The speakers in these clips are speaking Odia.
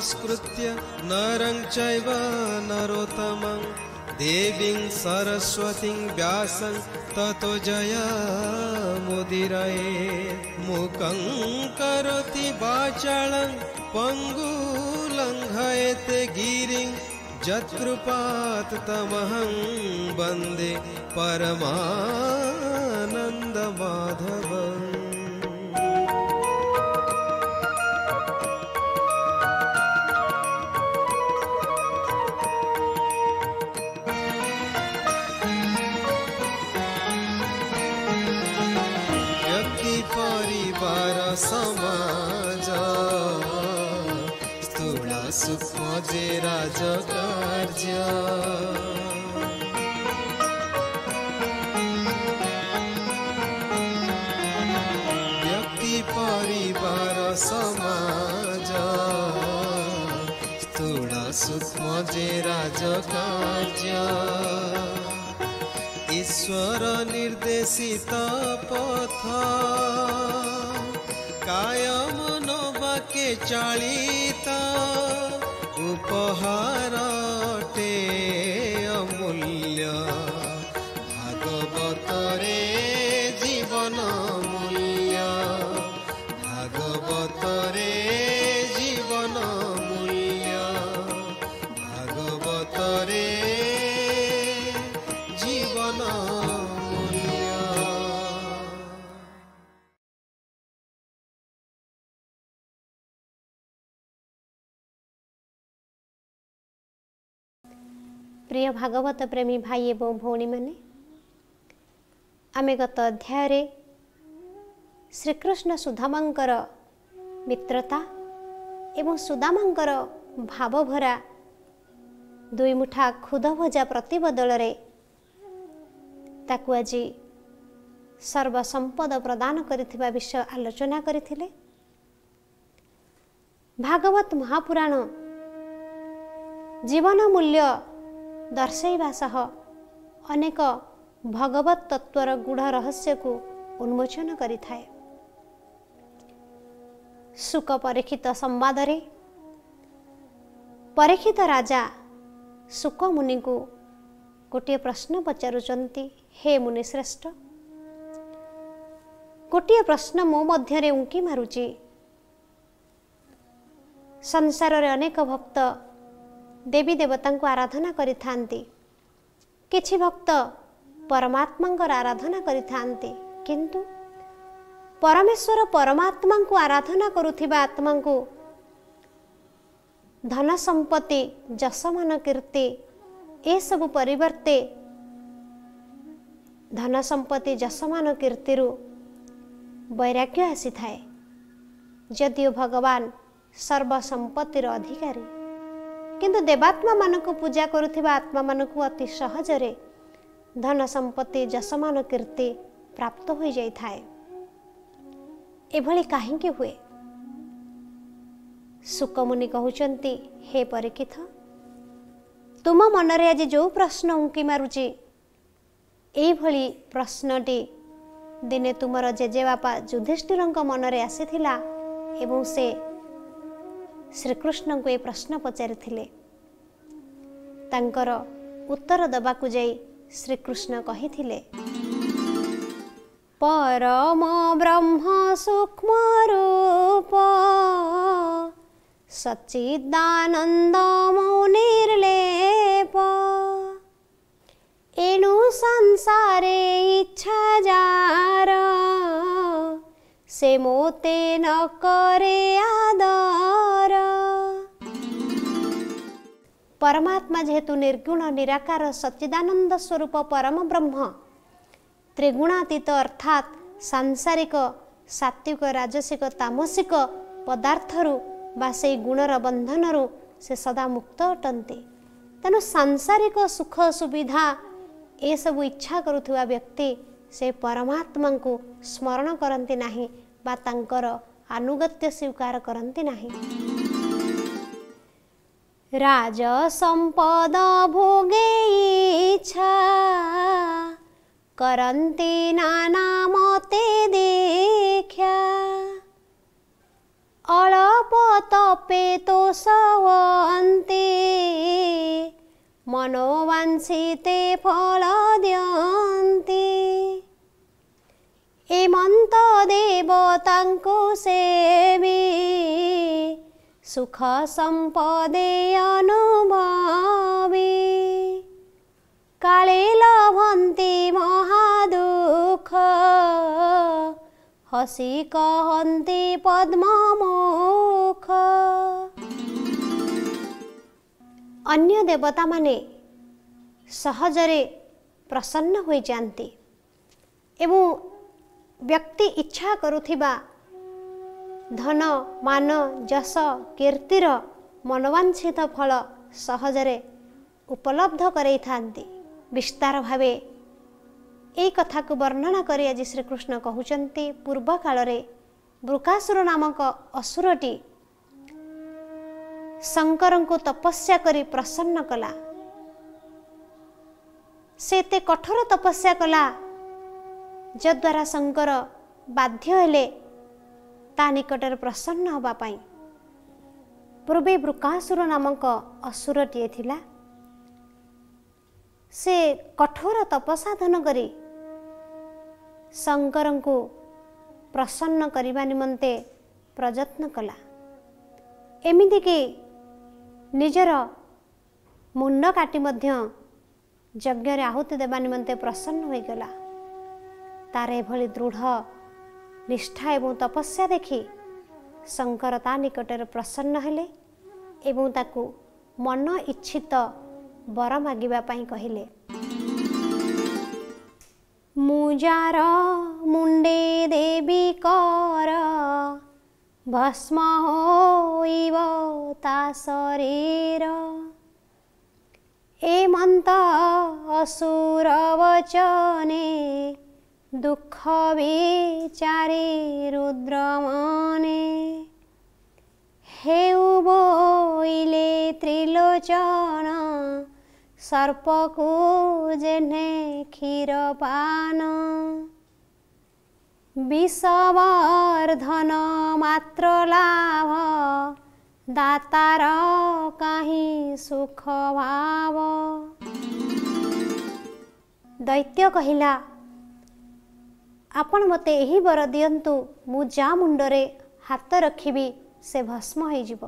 नमस्कृत्य नरं चैव नरोत्तमं। देवीं सरस्वतीं व्यासं ततो जयमुदिरये मुखं करोति वाचालं पङ्गुलङ्घयते गिरिं। यत्कृपात् तमहं वन्दे परमानन्दमाधवम् রাজ কার্য ব্যক্তি পরিবার সমাজ স্থূল সূক্ষ্ম যে রাজ কার্য ईश्वर निर्देशित पथ कायम नबाके चालिता উপহারতে ପ୍ରିୟ ଭାଗବତ ପ୍ରେମୀ ଭାଇ ଏବଂ ଭଉଣୀମାନେ ଆମେ ଗତ ଅଧ୍ୟାୟରେ ଶ୍ରୀକୃଷ୍ଣ ସୁଦାମାଙ୍କର ମିତ୍ରତା ଏବଂ ସୁଦାମାଙ୍କର ଭାବଭରା ଦୁଇ ମୁଠା ଖୁଦ ପ୍ରତିବଦଳରେ ତାକୁ ଆଜି ସର୍ବସମ୍ପଦ ପ୍ରଦାନ କରିଥିବା ବିଷୟ ଆଲୋଚନା କରିଥିଲେ। ଭାଗବତ ମହାପୁରାଣ ଜୀବନ ମୂଲ୍ୟ ଦର୍ଶାଇବା ସହ ଅନେକ ଭଗବତ ତତ୍ଵର ଗୂଢ଼ ରହସ୍ୟକୁ ଉନ୍ମୋଚନ କରିଥାଏ। ସୁକ ପରୀକ୍ଷିତ ସମ୍ବାଦରେ ପରୀକ୍ଷିତ ରାଜା ସୁକ ମୁନିଙ୍କୁ ଗୋଟିଏ ପ୍ରଶ୍ନ ପଚାରୁଛନ୍ତି ହେ ମୁନିଶ୍ରେଷ୍ଠ! ଗୋଟିଏ ପ୍ରଶ୍ନ ମୋ ମଧ୍ୟରେ ଉଙ୍କି ମାରୁଛି ସଂସାରରେ ଅନେକ ଭକ୍ତ ଦେବୀ ଦେବତାଙ୍କୁ ଆରାଧନା କରିଥାନ୍ତି। କିଛି ଭକ୍ତ ପରମାତ୍ମାଙ୍କର ଆରାଧନା କରିଥାନ୍ତି କିନ୍ତୁ ପରମେଶ୍ୱର ପରମାତ୍ମାଙ୍କୁ ଆରାଧନା କରୁଥିବା ଆତ୍ମାଙ୍କୁ ଧନ ସମ୍ପତ୍ତି ଯଶମାନ କୀର୍ତ୍ତି ଏସବୁ ପରିବର୍ତ୍ତେ ଧନ ସମ୍ପତ୍ତି ଯଶମାନ କୀର୍ତ୍ତିରୁ ବୈରାଗ୍ୟ ଆସିଥାଏ। ଯଦିଓ ଭଗବାନ ସର୍ବସମ୍ପତ୍ତିର ଅଧିକାରୀ କିନ୍ତୁ ଦେବାତ୍ମାମାନଙ୍କୁ ପୂଜା କରୁଥିବା ଆତ୍ମାମାନଙ୍କୁ ଅତି ସହଜରେ ଧନ ସମ୍ପତ୍ତି ଯଶମାନ କୀର୍ତ୍ତି ପ୍ରାପ୍ତ ହୋଇଯାଇଥାଏ ଏଭଳି କାହିଁକି ହୁଏ ସୁକମୁନି କହୁଛନ୍ତି ହେ ପରୀକ୍ଷିତ ତୁମ ମନରେ ଆଜି ଯେଉଁ ପ୍ରଶ୍ନ ଉଙ୍କି ମାରୁଛି ଏଇଭଳି ପ୍ରଶ୍ନଟି ଦିନେ ତୁମର ଜେଜେବାପା ଯୁଧିଷ୍ଠିରଙ୍କ ମନରେ ଆସିଥିଲା ଏବଂ ସେ ଶ୍ରୀକୃଷ୍ଣଙ୍କୁ ଏ ପ୍ରଶ୍ନ ପଚାରିଥିଲେ। ତାଙ୍କର ଉତ୍ତର ଦେବାକୁ ଯାଇ ଶ୍ରୀକୃଷ୍ଣ କହିଥିଲେ ପରମ ବ୍ରହ୍ମ ସୂକ୍ଷ୍ମ ରୂପ ସଚିଦାନନ୍ଦ ନିର୍ଲେପ ଏଣୁ ସଂସାରେ ଇଚ୍ଛା ଯାର ସେ ମୋତେ ନ କରେ ଆଦର ପରମାତ୍ମା ଯେହେତୁ ନିର୍ଗୁଣ ନିରାକାର ସଚ୍ଚିଦାନନ୍ଦ ସ୍ୱରୂପ ପରମ ବ୍ରହ୍ମ ତ୍ରିଗୁଣାତୀତ ଅର୍ଥାତ୍ ସାଂସାରିକ ସାତ୍ଵିକ ରାଜସିକ ତାମସିକ ପଦାର୍ଥରୁ ବା ସେଇ ଗୁଣର ବନ୍ଧନରୁ ସେ ସଦା ମୁକ୍ତ ଅଟନ୍ତି ତେଣୁ ସାଂସାରିକ ସୁଖ ସୁବିଧା ଏସବୁ ଇଚ୍ଛା କରୁଥିବା ବ୍ୟକ୍ତି ସେ ପରମାତ୍ମାଙ୍କୁ ସ୍ମରଣ କରନ୍ତି ନାହିଁ ବା ତାଙ୍କର ଆନୁଗତ୍ୟ ସ୍ୱୀକାର କରନ୍ତି ନାହିଁ राज सम्पद भोगे इच्छा। करन्ते नाना मते देख्या अलप तपे तो सवन्ते। मनोवाञ्छिते फल द्यन्ते। एमन्त देवताङ्को सेवी। ସୁଖ ସମ୍ପଦେ ଅନୁଭବି କାଳେ ଲଭନ୍ତି ମହାଦୁଃଖ ହସି କହନ୍ତି ପଦ୍ମମୁଖ ଅନ୍ୟ ଦେବତାମାନେ ସହଜରେ ପ୍ରସନ୍ନ ହୋଇଯାଆନ୍ତି ଏବଂ ବ୍ୟକ୍ତି ଇଚ୍ଛା କରୁଥିବା ଧନ ମାନ ଯଶ କୀର୍ତ୍ତିର ମନୋବାଞ୍ଛିତ ଫଳ ସହଜରେ ଉପଲବ୍ଧ କରେଇଥାନ୍ତି। ବିସ୍ତାର ଭାବେ ଏହି କଥାକୁ ବର୍ଣ୍ଣନା କରି ଆଜି ଶ୍ରୀକୃଷ୍ଣ କହୁଛନ୍ତି ପୂର୍ବ କାଳରେ ବୃକାସୁର ନାମକ ଅସୁରଟି ଶଙ୍କରଙ୍କୁ ତପସ୍ୟା କରି ପ୍ରସନ୍ନ କଲା। ସେ ଏତେ କଠୋର ତପସ୍ୟା କଲା ଯଦ୍ୱାରା ଶଙ୍କର ବାଧ୍ୟ ହେଲେ ତା ନିକଟରେ ପ୍ରସନ୍ନ ହେବା ପାଇଁ। ପୂର୍ବେ ବୃକାସୁର ନାମକ ଅସୁରଟିଏ ଥିଲା। ସେ କଠୋର ତପସାଧନ କରି ଶଙ୍କରଙ୍କୁ ପ୍ରସନ୍ନ କରିବା ନିମନ୍ତେ ପ୍ରଯତ୍ନ କଲା। ଏମିତିକି ନିଜର ମୁଣ୍ଡ କାଟି ମଧ୍ୟ ଯଜ୍ଞରେ ଆହୁତି ଦେବା ନିମନ୍ତେ ପ୍ରସନ୍ନ ହୋଇଗଲା। ତାର ଏଭଳି ଦୃଢ଼ ନିଷ୍ଠା ଏବଂ ତପସ୍ୟା ଦେଖି ଶଙ୍କର ତା ନିକଟରେ ପ୍ରସନ୍ନ ହେଲେ ଏବଂ ତାକୁ ମନ ଇଚ୍ଛିତ ବର ମାଗିବା ପାଇଁ କହିଲେ ମୁଁ ଯାର ମୁଣ୍ଡେ ଦେବି କର ଭସ୍ମ ହୋଇବ ତା ଶରୀର। ଏ ମନ୍ତ ଅସୁର ବଚନେ ଦୁଃଖ ବିଚାରି ରୁଦ୍ରମନେ ହେଉ ବୋଇଲେ ତ୍ରିଲୋଚନ ସର୍ପକୁ ଯେହ୍ନେ କ୍ଷୀରପାନ ବିଷବର୍ଦ୍ଧନ ମାତ୍ର ଲାଭ ଦାତାର କାହିଁ ସୁଖ ଭାବ ଦୈତ୍ୟ କହିଲା ଆପଣ ମୋତେ ଏହି ବର ଦିଅନ୍ତୁ ମୁଁ ଯା ମୁଣ୍ଡରେ ହାତ ରଖିବି ସେ ଭସ୍ମ ହୋଇଯିବ।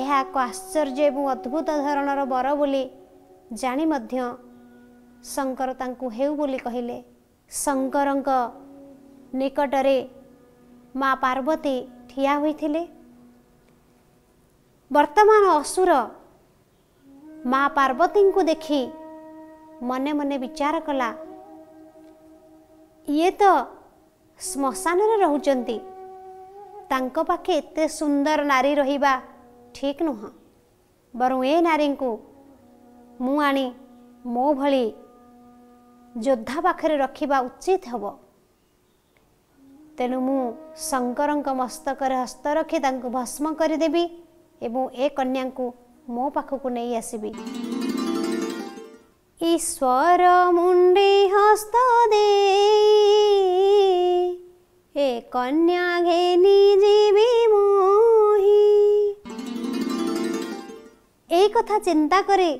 ଏହା ଏକ ଆଶ୍ଚର୍ଯ୍ୟ ଏବଂ ଅଦ୍ଭୁତ ଧରଣର ବର ବୋଲି ଜାଣି ମଧ୍ୟ ଶଙ୍କର ତାଙ୍କୁ ହେଉ ବୋଲି କହିଲେ। ଶଙ୍କରଙ୍କ ନିକଟରେ ମା ପାର୍ବତୀ ଠିଆ ହୋଇଥିଲେ। ବର୍ତ୍ତମାନ ଅସୁର ମା ପାର୍ବତୀଙ୍କୁ ଦେଖି ମନେ ମନେ ବିଚାର କଲା ଇଏ ତ ଶ୍ମଶାନରେ ରହୁଛନ୍ତି ତାଙ୍କ ପାଖେ ଏତେ ସୁନ୍ଦର ନାରୀ ରହିବା ଠିକ୍ ନୁହଁ। ବରଂ ଏ ନାରୀଙ୍କୁ ମୁଁ ଆଣି ମୋ ଭଳି ଯୋଦ୍ଧା ପାଖରେ ରଖିବା ଉଚିତ ହେବ। ତେଣୁ ମୁଁ ଶଙ୍କରଙ୍କ ମସ୍ତକରେ ହସ୍ତ ରଖି ତାଙ୍କୁ ଭସ୍ମ କରିଦେବି ଏବଂ ଏ କନ୍ୟାଙ୍କୁ ମୋ ପାଖକୁ ନେଇ ଆସିବି। ଈଶ୍ୱର ମୁଣ୍ଡେ ହସ୍ତ ଦେଇ ଏ କନ୍ୟା ଘେନି ଯିବି ଏଇ କଥା ଚିନ୍ତା କରି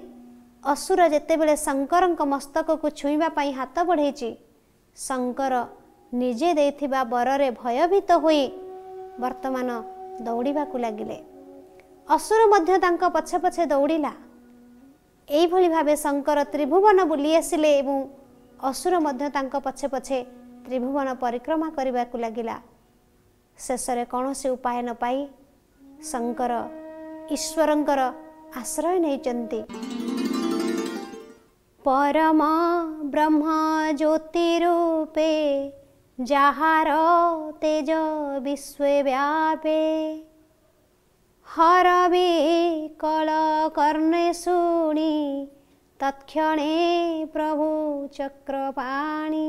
ଅସୁର ଯେତେବେଳେ ଶଙ୍କରଙ୍କ ମସ୍ତକକୁ ଛୁଇଁବା ପାଇଁ ହାତ ବଢ଼େଇଛି ଶଙ୍କର ନିଜେ ଦେଇଥିବା ବରରେ ଭୟଭୀତ ହୋଇ ବର୍ତ୍ତମାନ ଦୌଡ଼ିବାକୁ ଲାଗିଲେ। ଅସୁର ମଧ୍ୟ ତାଙ୍କ ପଛେ ପଛେ ଦୌଡ଼ିଲା। ଏଇଭଳି ଭାବେ ଶଙ୍କର ତ୍ରିଭୁବନ ବୁଲି ଆସିଲେ ଏବଂ ଅସୁର ମଧ୍ୟ ତାଙ୍କ ପଛେ ପଛେ ତ୍ରିଭୁବନ ପରିକ୍ରମା କରିବାକୁ ଲାଗିଲା। ଶେଷରେ କୌଣସି ଉପାୟ ନ ପାଇ ଶଙ୍କର ଈଶ୍ୱରଙ୍କର ଆଶ୍ରୟ ନେଇଛନ୍ତି। ପରମ ବ୍ରହ୍ମ ଜ୍ୟୋତି ରୂପେ ଯାହାର ତେଜ ବିଶ୍ୱେ ବ୍ୟାପେ ହରବି କଳ କର୍ଣ୍ଣେ ଶୁଣି ତତ୍କ୍ଷଣେ ପ୍ରଭୁ ଚକ୍ରପାଣି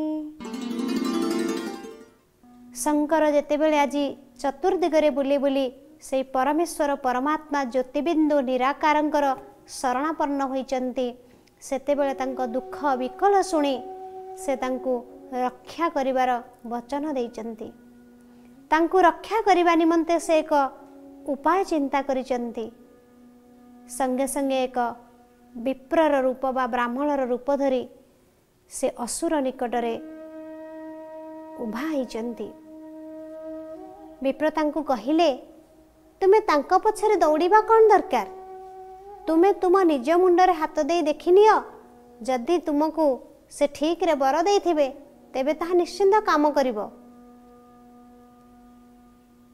ଶଙ୍କର ଯେତେବେଳେ ଆଜି ଚତୁର୍ଦିଗରେ ବୁଲି ବୁଲି ସେହି ପରମେଶ୍ୱର ପରମାତ୍ମା ଜ୍ୟୋତିବିନ୍ଦୁ ନିରାକାରଙ୍କର ଶରଣାପନ୍ନ ହୋଇଛନ୍ତି ସେତେବେଳେ ତାଙ୍କ ଦୁଃଖ ବିକଳ ଶୁଣି ସେ ତାଙ୍କୁ ରକ୍ଷା କରିବାର ବଚନ ଦେଇଛନ୍ତି ତାଙ୍କୁ ରକ୍ଷା କରିବା ନିମନ୍ତେ ସେ ଏକ ଉପାୟ ଚିନ୍ତା କରିଛନ୍ତି ସଙ୍ଗେ ସଙ୍ଗେ ଏକ ବିପ୍ରର ରୂପ ବା ବ୍ରାହ୍ମଣର ରୂପ ଧରି ସେ ଅସୁର ନିକଟରେ ଉଭା ହେଇଛନ୍ତି ବିପ୍ର ତାଙ୍କୁ କହିଲେ ତୁମେ ତାଙ୍କ ପଛରେ ଦୌଡ଼ିବା କ'ଣ ଦରକାର ତୁମେ ତୁମ ନିଜ ମୁଣ୍ଡରେ ହାତ ଦେଇ ଦେଖିନିଅ ଯଦି ତୁମକୁ ସେ ଠିକରେ ବର ଦେଇଥିବେ ତେବେ ତାହା ନିଶ୍ଚିନ୍ତ କାମ କରିବ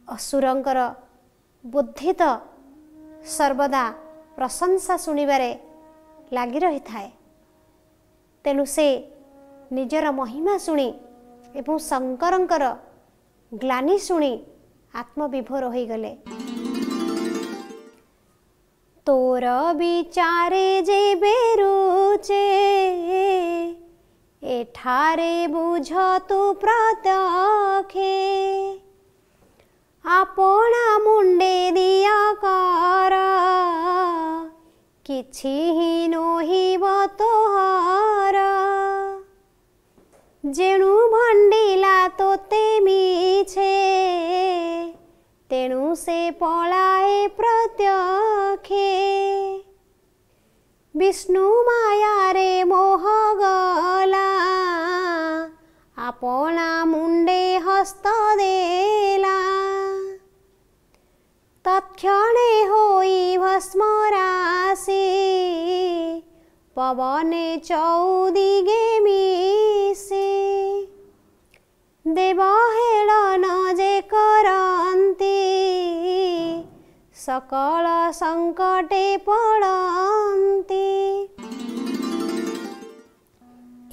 ଅସୁରଙ୍କର ବୁଦ୍ଧି ତ ସର୍ବଦା ପ୍ରଶଂସା ଶୁଣିବାରେ ଲାଗି ରହିଥାଏ। ତେଣୁ ସେ ନିଜର ମହିମା ଶୁଣି ଏବଂ ଶଙ୍କରଙ୍କର ଗ୍ଲାନି ଶୁଣି ଆତ୍ମବିଭୋର ହୋଇଗଲେ। ତୋର ବିଚାରେ ଯେବେ ରୁଚେ ଏଠାରେ ବୁଝ ତୁ ପ୍ରତ୍ୟକ୍ଷେ। ଆପଣା ମୁଣ୍ଡେ ଦିଆ କର କିଛି ହିଁ ନୋହିବ ତୋହର ଯେଣୁ ଭଣ୍ଡିଲା ତୋତେ ମିଛେ ତେଣୁ ସେ ପଳାଏ ପ୍ରତ୍ୟକ୍ଷେ ବିଷ୍ଣୁ ମାୟାରେ ମୋହ ଗଲା ଆପଣା ମୁଣ୍ଡେ ହସ୍ତ ଦେଲା ତକ୍ଷଣେ ହୋଇ ଭସ୍ମ ରାଶି ପବନେ ଚଉଦିଗେ ମିଶି ଦେବ ହେଳନ ଯେ କରନ୍ତି ସକଳ ସଙ୍କଟେ ପଡ଼ନ୍ତି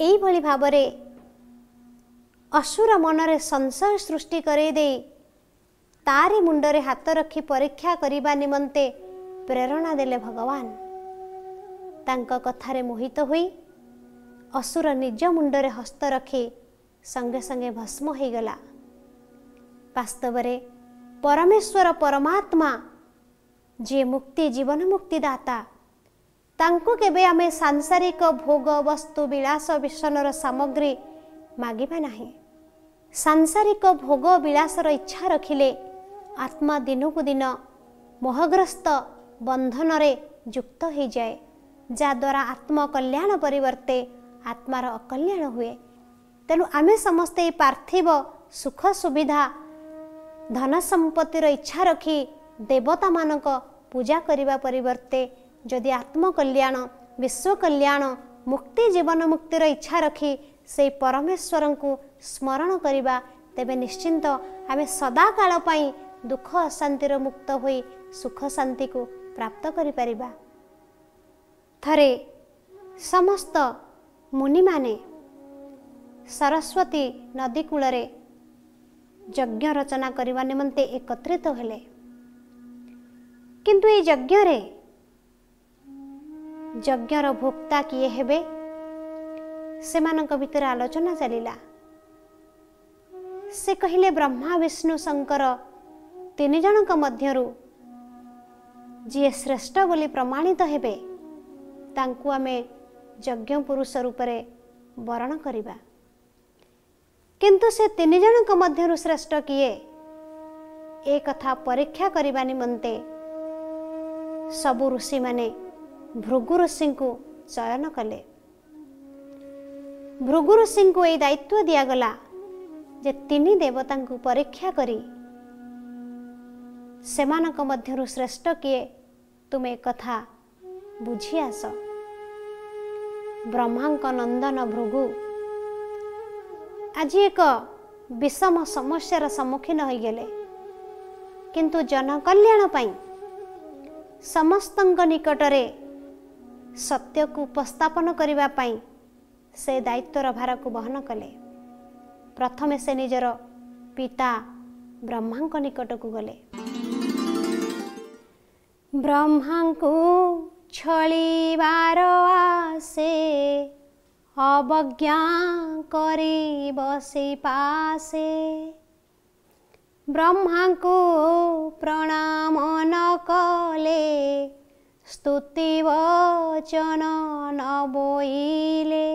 ଏଇଭଳି ଭାବରେ ଅସୁର ମନରେ ସଂଶୟ ସୃଷ୍ଟି କରେଇ ଦେଇ ତାରି ମୁଣ୍ଡରେ ହାତ ରଖି ପରୀକ୍ଷା କରିବା ନିମନ୍ତେ ପ୍ରେରଣା ଦେଲେ ଭଗବାନ। ତାଙ୍କ କଥାରେ ମୋହିତ ହୋଇ ଅସୁର ନିଜ ମୁଣ୍ଡରେ ହସ୍ତ ରଖି ସଙ୍ଗେ ସଙ୍ଗେ ଭସ୍ମ ହୋଇଗଲା। ବାସ୍ତବରେ ପରମେଶ୍ୱର ପରମାତ୍ମା ଯିଏ ମୁକ୍ତି ଜୀବନ ମୁକ୍ତିଦାତା ତାଙ୍କୁ କେବେ ଆମେ ସାଂସାରିକ ଭୋଗ ବସ୍ତୁ ବିଳାସ ବିଷଣର ସାମଗ୍ରୀ ମାଗିବା ନାହିଁ। ସାଂସାରିକ ଭୋଗ ବିଳାସର ଇଚ୍ଛା ରଖିଲେ ଆତ୍ମା ଦିନକୁ ଦିନ ମୋହଗ୍ରସ୍ତ ବନ୍ଧନରେ ଯୁକ୍ତ ହୋଇଯାଏ ଯାଦ୍ୱାରା ଆତ୍ମକଲ୍ୟାଣ ପରିବର୍ତ୍ତେ ଆତ୍ମାର ଅକଲ୍ୟାଣ ହୁଏ। ତେଣୁ ଆମେ ସମସ୍ତେ ଏହି ପାର୍ଥିବ ସୁଖ ସୁବିଧା ଧନ ସମ୍ପତ୍ତିର ଇଚ୍ଛା ରଖି ଦେବତାମାନଙ୍କ ପୂଜା କରିବା ପରିବର୍ତ୍ତେ ଯଦି ଆତ୍ମକଲ୍ୟାଣ ବିଶ୍ୱକଲ୍ୟାଣ ମୁକ୍ତି ଜୀବନ ମୁକ୍ତିର ଇଚ୍ଛା ରଖି ସେହି ପରମେଶ୍ୱରଙ୍କୁ ସ୍ମରଣ କରିବା ତେବେ ନିଶ୍ଚିନ୍ତ ଆମେ ସଦାକାଳ ପାଇଁ ଦୁଃଖ ଅଶାନ୍ତିର ମୁକ୍ତ ହୋଇ ସୁଖ ଶାନ୍ତିକୁ ପ୍ରାପ୍ତ କରିପାରିବା। ଥରେ ସମସ୍ତ ମୁନିମାନେ ସରସ୍ୱତୀ ନଦୀ କୂଳରେ ଯଜ୍ଞ ରଚନା କରିବା ନିମନ୍ତେ ଏକତ୍ରିତ ହେଲେ। କିନ୍ତୁ ଏହି ଯଜ୍ଞରେ ଯଜ୍ଞର ଭୋକ୍ତା କିଏ ହେବେ? ସେମାନଙ୍କ ଭିତରେ ଆଲୋଚନା ଚାଲିଲା। ସେ କହିଲେ ବ୍ରହ୍ମା ବିଷ୍ଣୁ ଶଙ୍କର ତିନି ଜଣଙ୍କ ମଧ୍ୟରୁ ଯିଏ ଶ୍ରେଷ୍ଠ ବୋଲି ପ୍ରମାଣିତ ହେବେ ତାଙ୍କୁ ଆମେ ଯଜ୍ଞ ପୁରୁଷ ରୂପରେ ବରଣ କରିବା। କିନ୍ତୁ ସେ ତିନି ଜଣଙ୍କ ମଧ୍ୟରୁ ଶ୍ରେଷ୍ଠ କିଏ? ଏ କଥା ପରୀକ୍ଷା କରିବା ନିମନ୍ତେ ସବୁ ଋଷିମାନେ ଭୃଗୁ ଋଷିଙ୍କୁ ଚୟନ କଲେ। ଭୃଗୁ ଋଷିଙ୍କୁ ଏହି ଦାୟିତ୍ୱ ଦିଆଗଲା ଯେ ତିନି ଦେବତାଙ୍କୁ ପରୀକ୍ଷା କରି ସେମାନଙ୍କ ମଧ୍ୟରୁ ଶ୍ରେଷ୍ଠ କିଏ? ତୁମେ କଥା ବୁଝି ଆସ ବ୍ରହ୍ମାଙ୍କ ନନ୍ଦନ ଭୃଗୁ ଆଜି ଏକ ବିଷମ ସମସ୍ୟାର ସମ୍ମୁଖୀନ ହୋଇଗଲେ। କିନ୍ତୁ ଜନକଲ୍ୟାଣ ପାଇଁ ସମସ୍ତଙ୍କ ନିକଟରେ ସତ୍ୟକୁ ଉପସ୍ଥାପନ କରିବା ପାଇଁ ସେ ଦାୟିତ୍ୱର ଭାରକୁ ବହନ କଲେ। ପ୍ରଥମେ ସେ ନିଜର ପିତା ବ୍ରହ୍ମାଙ୍କ ନିକଟକୁ ଗଲେ। ବ୍ରହ୍ମାଙ୍କୁ ଛଳିବାର ଆସେ ଅବଜ୍ଞା କରି ବସି ପାସେ ବ୍ରହ୍ମାଙ୍କୁ ପ୍ରଣାମ ନ କଲେ ସ୍ତୁତି ବଚନ ନ ବୋଇଲେ।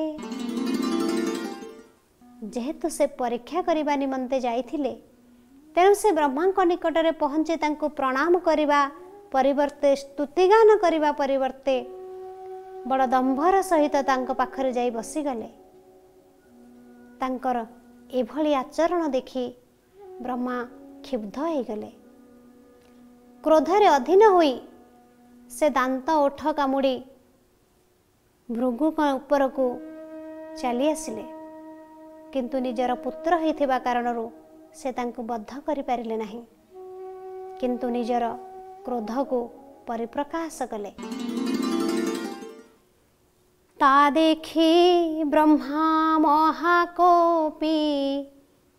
ଯେହେତୁ ସେ ପରୀକ୍ଷା କରିବା ନିମନ୍ତେ ଯାଇଥିଲେ ତେଣୁ ସେ ବ୍ରହ୍ମାଙ୍କ ନିକଟରେ ପହଞ୍ଚି ତାଙ୍କୁ ପ୍ରଣାମ କରିବା ପରିବର୍ତ୍ତେ ସ୍ତୁତିଗାନ କରିବା ପରିବର୍ତ୍ତେ ବଡ଼ ଦମ୍ଭର ସହିତ ତାଙ୍କ ପାଖରେ ଯାଇ ବସିଗଲେ। ତାଙ୍କର ଏଭଳି ଆଚରଣ ଦେଖି ବ୍ରହ୍ମା କ୍ଷୁବ୍ଧ ହୋଇଗଲେ। କ୍ରୋଧରେ ଅଧୀନ ହୋଇ ସେ ଦାନ୍ତ ଓଠ କାମୁଡ଼ି ଭୃଗୁଙ୍କ ଉପରକୁ ଚାଲି ଆସିଲେ କିନ୍ତୁ ନିଜର ପୁତ୍ର ହୋଇଥିବା କାରଣରୁ ସେ ତାଙ୍କୁ ବଦ୍ଧ କରିପାରିଲେ ନାହିଁ। କିନ୍ତୁ ନିଜର କ୍ରୋଧକୁ ପରିପ୍ରକାଶ କଲେ ତା ଦେଖି ବ୍ରହ୍ମା ମହାକୋପି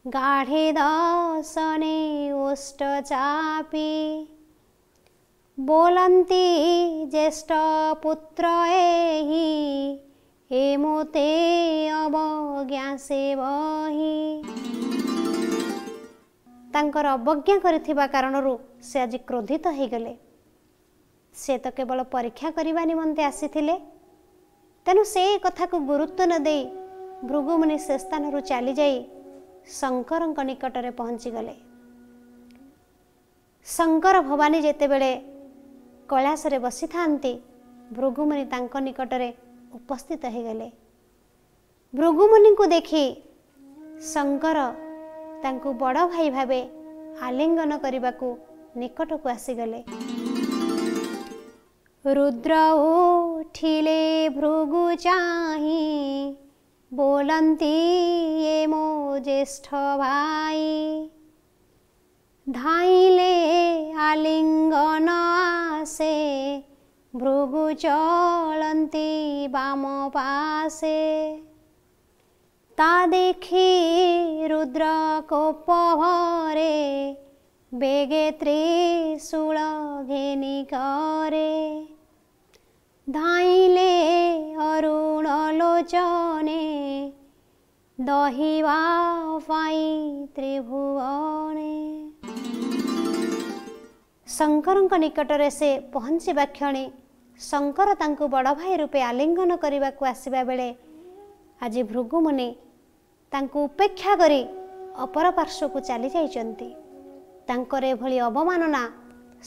ଗାଢ଼େ ଦଶନେ ଓଷ୍ଠ ଚାପି ବୋଲନ୍ତି ଜ୍ୟେଷ୍ଠ ପୁତ୍ର ଏହି ଏ ମୋତେ ଅବଜ୍ଞା ସେ ବହି ତାଙ୍କର ଅବଜ୍ଞା କରିଥିବା କାରଣରୁ ସେ ଆଜି କ୍ରୋଧିତ ହୋଇଗଲେ। ସେ ତ କେବଳ ପରୀକ୍ଷା କରିବା ନିମନ୍ତେ ଆସିଥିଲେ। ତେଣୁ ସେ କଥାକୁ ଗୁରୁତ୍ୱ ନ ଦେଇ ଭୃଗୁମୁନି ସେ ସ୍ଥାନରୁ ଚାଲିଯାଇ ଶଙ୍କରଙ୍କ ନିକଟରେ ପହଞ୍ଚିଗଲେ। ଶଙ୍କର ଭବାନୀ ଯେତେବେଳେ କୈଳାସରେ ବସିଥାନ୍ତି ଭୃଗୁମୁନି ତାଙ୍କ ନିକଟରେ ଉପସ୍ଥିତ ହୋଇଗଲେ। ଭୃଗୁମୁନିଙ୍କୁ ଦେଖି ଶଙ୍କର ତାଙ୍କୁ ବଡ଼ ଭାଇ ଭାବେ ଆଲିଙ୍ଗନ କରିବାକୁ ନିକଟକୁ ଆସିଗଲେ। ରୁଦ୍ର ଉଠିଲେ ଭୃଗୁ ଚାହିଁ ବୋଲନ୍ତି ଏ ମୋ ଜ୍ୟେଷ୍ଠ ଭାଇ। ଧାଇଲେ ଆଲିଙ୍ଗନ ଆସେ ଭୃଗୁ ଚଳନ୍ତି ବାମ ପାଶେ। ତା ଦେଖି ରୁଦ୍ର କୋପ ବେগে ତ୍ରିଶୂଳ ଘେନି କରେ ଧାଇଲେ ଅରୁଣ ଲୋଚନେ ଦହିବା ପାଇଁ ତ୍ରିଭୁବନେ ଶଙ୍କରଙ୍କ ନିକଟରେ ସେ ପହଞ୍ଚିବା କ୍ଷଣି ଶଙ୍କର ତାଙ୍କୁ ବଡ଼ ଭାଇ ରୂପେ ଆଲିଙ୍ଗନ କରିବାକୁ ଆସିବା ବେଳେ ଆଜି ଭୃଗୁମୁନି ତାଙ୍କୁ ଉପେକ୍ଷା କରି ଅପର ପାର୍ଶ୍ୱକୁ ଚାଲି ଯାଇଛନ୍ତି। ତାଙ୍କର ଏଭଳି ଅବମାନନା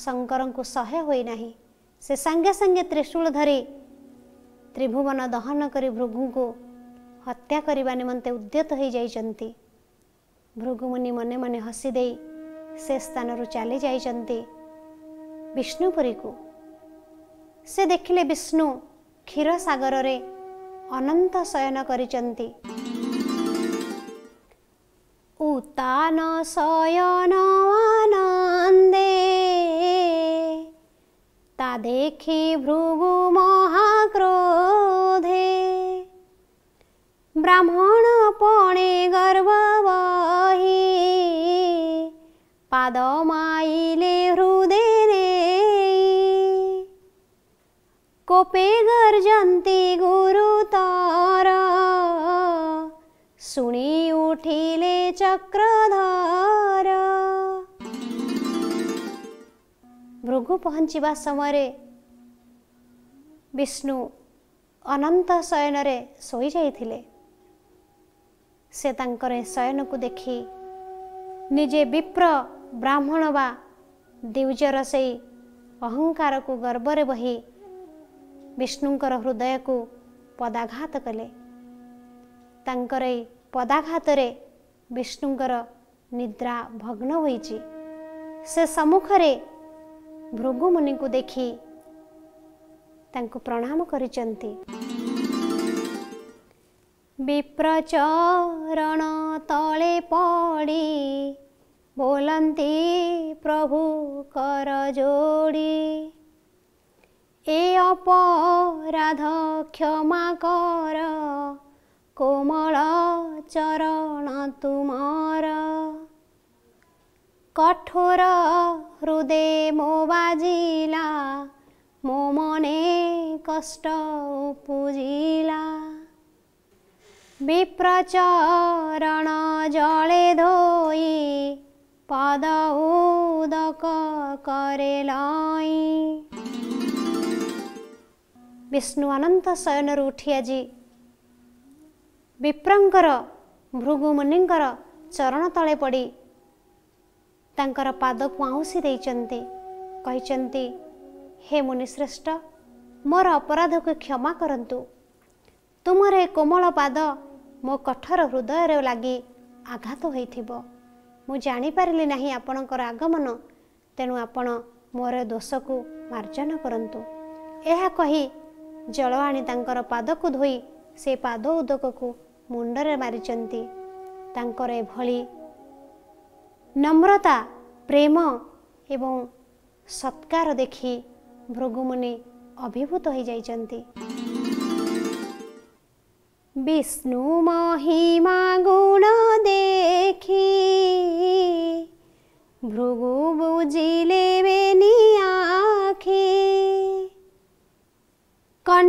ଶଙ୍କରଙ୍କୁ ସହ୍ୟ ହୋଇନାହିଁ। ସେ ସାଙ୍ଗେ ସାଙ୍ଗେ ତ୍ରିଶୂଳ ଧରି ତ୍ରିଭୁବନ ଦହନ କରି ଭୃଗୁଙ୍କୁ ହତ୍ୟା କରିବା ନିମନ୍ତେ ଉଦ୍ୟତ ହୋଇଯାଇଛନ୍ତି। ଭୃଗୁମୁନି ମନେ ମନେ ହସି ଦେଇ ସେ ସ୍ଥାନରୁ ଚାଲି ଯାଇଛନ୍ତି ବିଷ୍ଣୁପୁରୀକୁ। ସେ ଦେଖିଲେ ବିଷ୍ଣୁ କ୍ଷୀରସାଗରରେ ଅନନ୍ତ ଶୟନ କରିଛନ୍ତି। তান শয়ন আনন্দে। তা দেখি ভৃগু মহাক্রোধে। ব্রাহ্মণ পণে গর্ববহি পাদমাইলে হৃদে কোপে গর্জন্তি গুরুতরা। ଗର୍ଜନ୍ତି ଗୁରୁତର ଶୁଣି ଉଠିଲେ ଚକ୍ରଧର ଭୃଗୁ ପହଞ୍ଚିବା ସମୟରେ ବିଷ୍ଣୁ ଅନନ୍ତ ଶୟନରେ ଶୋଇଯାଇଥିଲେ ସେ ତାଙ୍କର ଏ ଶୟନକୁ ଦେଖି ନିଜେ ବିପ୍ର ବ୍ରାହ୍ମଣ ବା ଦ୍ୱିଜର ସେଇ ଅହଙ୍କାରକୁ ଗର୍ବରେ ବହି ବିଷ୍ଣୁଙ୍କର ହୃଦୟକୁ ପଦାଘାତ କଲେ ତାଙ୍କର ଏଇ ପଦାଘାତରେ ବିଷ୍ଣୁଙ୍କର ନିଦ୍ରା ଭଗ୍ନ ହୋଇଛି। ସେ ସମ୍ମୁଖରେ ଭୃଗୁମୁନିଙ୍କୁ ଦେଖି ତାଙ୍କୁ ପ୍ରଣାମ କରିଛନ୍ତି। ବିପ୍ରଚରଣ ତଳେ ପଡ଼ି ବୋଲନ୍ତି ପ୍ରଭୁ କର ଯୋଡ଼ି। ଏ ଅପରାଧ କ୍ଷମା କର। କୋମଳ ଚରଣ ତୁମର କଠୋର ହୃଦେ ମୋ ବାଜିଲା ମୋ ମନେ କଷ୍ଟ ଉପୁଜିଲା ବିପ୍ରଚରଣ ଜଳେ ଧୋଇ ପଦ ଉଦକ କରେ ଲଇଁ ବିଷ୍ଣୁ ଅନନ୍ତ ଶୟନରୁ ଉଠି ଆଜି ବିପ୍ରଙ୍କର ଭୃଗୁ ମୁନିଙ୍କର ଚରଣ ତଳେ ପଡ଼ି ତାଙ୍କର ପାଦକୁ ଆଉଁସି ଦେଇଛନ୍ତି। କହିଛନ୍ତି ହେ ମୁନିଶ୍ରେଷ୍ଠ ମୋର ଅପରାଧକୁ କ୍ଷମା କରନ୍ତୁ। ତୁମର ଏ କୋମଳ ପାଦ ମୋ କଠୋର ହୃଦୟରେ ଲାଗି ଆଘାତ ହୋଇଥିବ। ମୁଁ ଜାଣିପାରିଲି ନାହିଁ ଆପଣଙ୍କର ଆଗମନ ତେଣୁ ଆପଣ ମୋର ଦୋଷକୁ ମାର୍ଜନ କରନ୍ତୁ ଏହା କହି ଜଳ ଆଣି ତାଙ୍କର ପାଦକୁ ଧୋଇ ସେ ପାଦ ଉଦକକୁ ମୁଣ୍ଡରେ ମାରିଛନ୍ତି ତାଙ୍କର ଏଭଳି ନମ୍ରତା ପ୍ରେମ ଏବଂ ସତ୍କାର ଦେଖି ଭୃଗୁମୁନି ଅଭିଭୂତ ହୋଇଯାଇଛନ୍ତି ବିଷ୍ଣୁ ମହିମା ଗୁଣ ଦେଖି ଭୃଗୁ ବୁଝିଲେ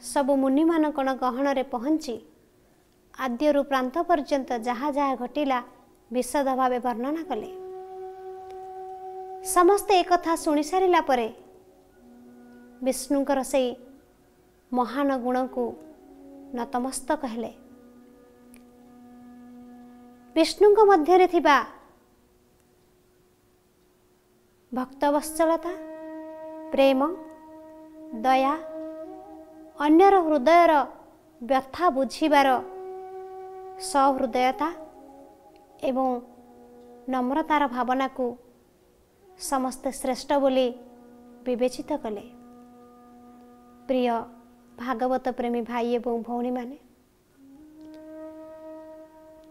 ସବୁ ମୁନିମାନଙ୍କର ଗହଣରେ ପହଞ୍ଚି ଆଦ୍ୟରୁ ପ୍ରାନ୍ତ ପର୍ଯ୍ୟନ୍ତ ଯାହା ଯାହା ଘଟିଲା ବିଶଦ ଭାବେ ବର୍ଣ୍ଣନା କଲେ। ସମସ୍ତେ ଏକଥା ଶୁଣିସାରିଲା ପରେ ବିଷ୍ଣୁଙ୍କର ସେଇ ମହାନ ଗୁଣକୁ ନତମସ୍ତକ ହେଲେ। ବିଷ୍ଣୁଙ୍କ ମଧ୍ୟରେ ଥିବା ଭକ୍ତବତ୍ସଳତା ପ୍ରେମ ଦୟା ଅନ୍ୟର ହୃଦୟର ବ୍ୟଥା ବୁଝିବାର ସହୃଦୟତା ଏବଂ ନମ୍ରତାର ଭାବନାକୁ ସମସ୍ତେ ଶ୍ରେଷ୍ଠ ବୋଲି ବିବେଚିତ କଲେ। ପ୍ରିୟ ଭାଗବତ ପ୍ରେମୀ ଭାଇ ଏବଂ ଭଉଣୀମାନେ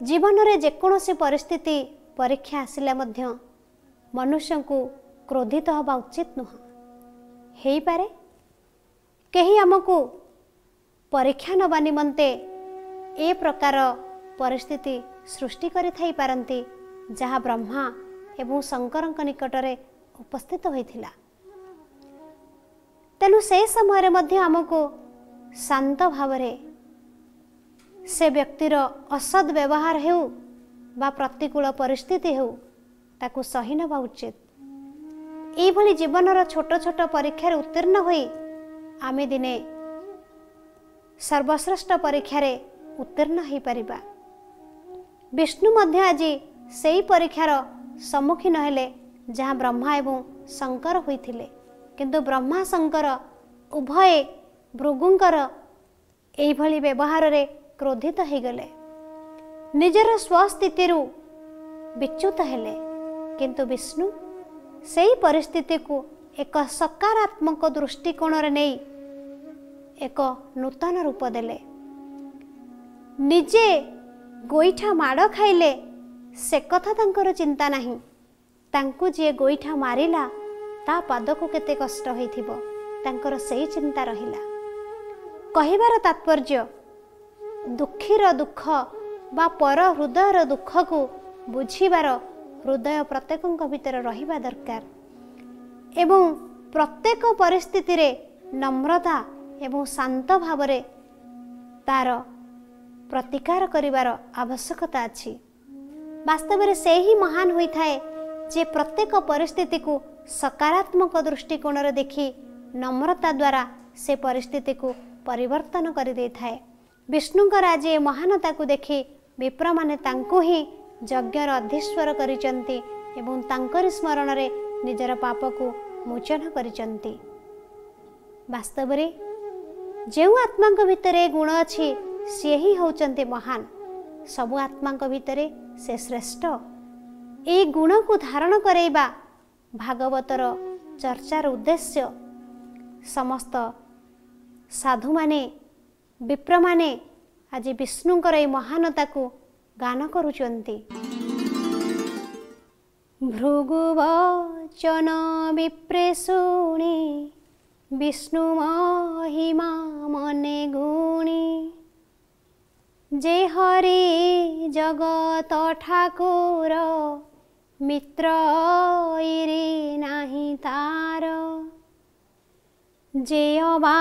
ଜୀବନରେ ଯେକୌଣସି ପରିସ୍ଥିତି ପରୀକ୍ଷା ଆସିଲେ ମଧ୍ୟ ମନୁଷ୍ୟଙ୍କୁ କ୍ରୋଧିତ ହେବା ଉଚିତ ନୁହଁ। ହେଇପାରେ କେହି ଆମକୁ ପରୀକ୍ଷା ନେବା ନିମନ୍ତେ ଏ ପ୍ରକାର ପରିସ୍ଥିତି ସୃଷ୍ଟି କରିଥାଇପାରନ୍ତି ଯାହା ବ୍ରହ୍ମା ଏବଂ ଶଙ୍କରଙ୍କ ନିକଟରେ ଉପସ୍ଥିତ ହୋଇଥିଲା। ତେଣୁ ସେ ସମୟରେ ମଧ୍ୟ ଆମକୁ ଶାନ୍ତ ଭାବରେ ସେ ବ୍ୟକ୍ତିର ଅସଦ୍ ବ୍ୟବହାର ହେଉ ବା ପ୍ରତିକୂଳ ପରିସ୍ଥିତି ହେଉ ତାକୁ ସହି ନେବା ଉଚିତ। ଏଇଭଳି ଜୀବନର ଛୋଟ ଛୋଟ ପରୀକ୍ଷାରେ ଉତ୍ତୀର୍ଣ୍ଣ ହୋଇ ଆମେ ଦିନେ ସର୍ବଶ୍ରେଷ୍ଠ ପରୀକ୍ଷାରେ ଉତ୍ତୀର୍ଣ୍ଣ ହୋଇପାରିବା। ବିଷ୍ଣୁ ମଧ୍ୟ ଆଜି ସେହି ପରୀକ୍ଷାର ସମ୍ମୁଖୀନ ହେଲେ ଯାହା ବ୍ରହ୍ମା ଏବଂ ଶଙ୍କର ହୋଇଥିଲେ। କିନ୍ତୁ ବ୍ରହ୍ମା ଶଙ୍କର ଉଭୟେ ଭୃଗୁଙ୍କର ଏଇଭଳି ବ୍ୟବହାରରେ କ୍ରୋଧିତ ହୋଇଗଲେ। ନିଜର ସ୍ୱସ୍ଥିତିରୁ ବିଚ୍ୟୁତ ହେଲେ। କିନ୍ତୁ ବିଷ୍ଣୁ ସେହି ପରିସ୍ଥିତିକୁ ଏକ ସକାରାତ୍ମକ ଦୃଷ୍ଟିକୋଣରେ ନେଇ ଏକ ନୂତନ ରୂପ ଦେଲେ। ନିଜେ ଗୋଇଠା ମାଡ଼ ଖାଇଲେ ସେ କଥା ତାଙ୍କର ଚିନ୍ତା ନାହିଁ। ତାଙ୍କୁ ଯିଏ ଗୋଇଠା ମାରିଲା ତା ପାଦକୁ କେତେ କଷ୍ଟ ହୋଇଥିବ ତାଙ୍କର ସେଇ ଚିନ୍ତା ରହିଲା। କହିବାର ତାତ୍ପର୍ଯ୍ୟ ଦୁଃଖୀର ଦୁଃଖ ବା ପର ହୃଦୟର ଦୁଃଖକୁ ବୁଝିବାର ହୃଦୟ ପ୍ରତ୍ୟେକଙ୍କ ଭିତରେ ରହିବା ଦରକାର। ଏବଂ ପ୍ରତ୍ୟେକ ପରିସ୍ଥିତିରେ ନମ୍ରତା ଏବଂ ଶାନ୍ତ ଭାବରେ ତାର ପ୍ରତିକାର କରିବାର ଆବଶ୍ୟକତା ଅଛି। ବାସ୍ତବରେ ସେ ହିଁ ମହାନ ହୋଇଥାଏ ଯେ ପ୍ରତ୍ୟେକ ପରିସ୍ଥିତିକୁ ସକାରାତ୍ମକ ଦୃଷ୍ଟିକୋଣରେ ଦେଖି ନମ୍ରତା ଦ୍ୱାରା ସେ ପରିସ୍ଥିତିକୁ ପରିବର୍ତ୍ତନ କରିଦେଇଥାଏ। ବିଷ୍ଣୁଙ୍କର ଆଜି ଏ ମହାନତାକୁ ଦେଖି ବିପ୍ରମାନେ ତାଙ୍କୁ ହିଁ ଯଜ୍ଞର ଅଧୀଶ୍ୱର କରିଛନ୍ତି ଏବଂ ତାଙ୍କରି ସ୍ମରଣରେ ନିଜର ପାପକୁ ମୋଚନ କରିଛନ୍ତି। ବାସ୍ତବରେ ଯେଉଁ ଆତ୍ମାଙ୍କ ଭିତରେ ଗୁଣ ଅଛି ସିଏ ହିଁ ହେଉଛନ୍ତି ମହାନ। ସବୁ ଆତ୍ମାଙ୍କ ଭିତରେ ସେ ଶ୍ରେଷ୍ଠ। ଏହି ଗୁଣକୁ ଧାରଣ କରେଇବା ଭାଗବତର ଚର୍ଚ୍ଚାର ଉଦ୍ଦେଶ୍ୟ। ସମସ୍ତ ସାଧୁମାନେ ବିପ୍ରମାନେ ଆଜି ବିଷ୍ଣୁଙ୍କର ଏହି ମହାନତାକୁ ଗାନ କରୁଛନ୍ତି। ଭୃଗୁବଚନ ବିପ୍ରେ ଶୁଣି ବିଷ୍ଣୁ ମହିମା ମନେ ଗୁଣି ଯେ ହରି ଜଗତ ଠାକୁର ମିତ୍ର ଇରେ ନାହିଁ ତାର ଯେ ଅବା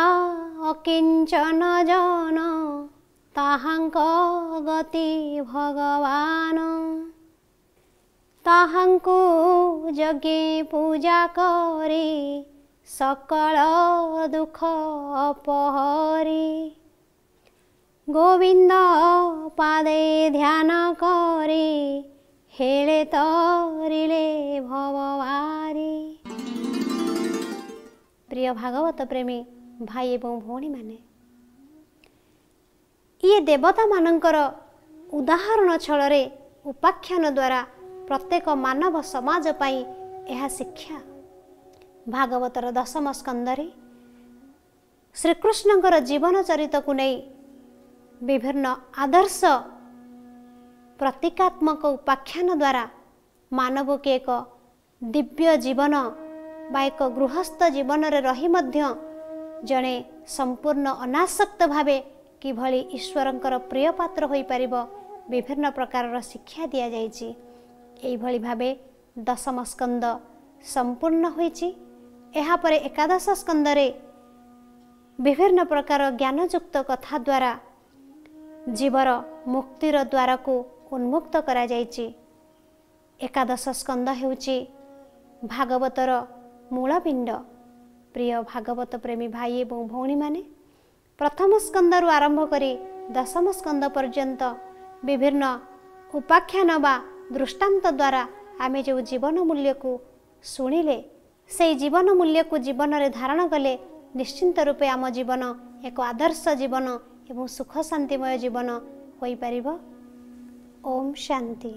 ଅକିଞ୍ଚନ ଜନ ତାହାଙ୍କ ଗତି ଭଗବାନ ତାହାଙ୍କୁ ଯଜ୍ଞେ ପୂଜା କରି ସକଳ ଦୁଃଖ ଅପହରି ଗୋବିନ୍ଦ ପାଦେ ଧ୍ୟାନ କରି ହେଳେ ତରିଲେ ଭବବାରୀ। ପ୍ରିୟ ଭାଗବତ ପ୍ରେମୀ ଭାଇ ଏବଂ ଭଉଣୀମାନେ ଇଏ ଦେବତାମାନଙ୍କର ଉଦାହରଣ ଛଳରେ ଉପାଖ୍ୟାନ ଦ୍ୱାରା ପ୍ରତ୍ୟେକ ମାନବ ସମାଜ ପାଇଁ ଏହା ଶିକ୍ଷା। ଭାଗବତର ଦଶମ ସ୍କନ୍ଧରେ ଶ୍ରୀକୃଷ୍ଣଙ୍କର ଜୀବନ ଚରିତକୁ ନେଇ ବିଭିନ୍ନ ଆଦର୍ଶ ପ୍ରତୀକାତ୍ମକ ଉପାଖ୍ୟାନ ଦ୍ୱାରା ମାନବକୁ ଏକ ଦିବ୍ୟ ଜୀବନ ବା ଏକ ଗୃହସ୍ଥ ଜୀବନରେ ରହି ମଧ୍ୟ ଜଣେ ସମ୍ପୂର୍ଣ୍ଣ ଅନାସକ୍ତ ଭାବେ କିଭଳି ଈଶ୍ୱରଙ୍କର ପ୍ରିୟ ପାତ୍ର ହୋଇପାରିବ ବିଭିନ୍ନ ପ୍ରକାରର ଶିକ୍ଷା ଦିଆଯାଇଛି। ଏଇଭଳି ଭାବେ ଦଶମ ସ୍କନ୍ଦ ସମ୍ପୂର୍ଣ୍ଣ ହୋଇଛି। ଏହାପରେ ଏକାଦଶ ସ୍କନ୍ଦରେ ବିଭିନ୍ନ ପ୍ରକାର ଜ୍ଞାନଯୁକ୍ତ କଥା ଦ୍ୱାରା ଜୀବର ମୁକ୍ତିର ଦ୍ୱାରକୁ ଉନ୍ମୁକ୍ତ କରାଯାଇଛି। ଏକାଦଶ ସ୍କନ୍ଦ ହେଉଛି ଭାଗବତର ମୂଳପିଣ୍ଡ। ପ୍ରିୟ ଭାଗବତ ପ୍ରେମୀ ଭାଇ ଏବଂ ଭଉଣୀମାନେ ପ୍ରଥମ ସ୍କନ୍ଦରୁ ଆରମ୍ଭ କରି ଦଶମ ସ୍କନ୍ଦ ପର୍ଯ୍ୟନ୍ତ ବିଭିନ୍ନ ଉପାଖ୍ୟାନ ବା ଦୃଷ୍ଟାନ୍ତ ଦ୍ୱାରା ଆମେ ଯେଉଁ ଜୀବନ ମୂଲ୍ୟକୁ ଶୁଣିଲେ ସେହି ଜୀବନ ମୂଲ୍ୟକୁ ଜୀବନରେ ଧାରଣ କଲେ ନିଶ୍ଚିନ୍ତ ରୂପେ ଆମ ଜୀବନ ଏକ ଆଦର୍ଶ ଜୀବନ ଏବଂ ସୁଖ ଶାନ୍ତିମୟ ଜୀବନ ହୋଇପାରିବ। ଓମ୍ ଶାନ୍ତି।